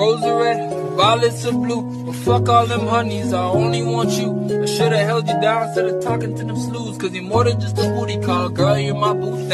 Rose are red, violets are blue. But fuck all them honeys, I only want you. I should've held you down instead of talking to them slews. Cause you're more than just a booty call, girl, you're my boo.